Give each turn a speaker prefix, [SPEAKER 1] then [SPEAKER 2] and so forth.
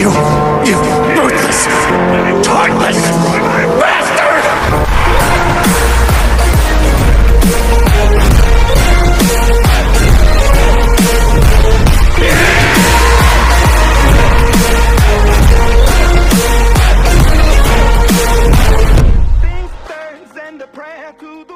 [SPEAKER 1] よ
[SPEAKER 2] to the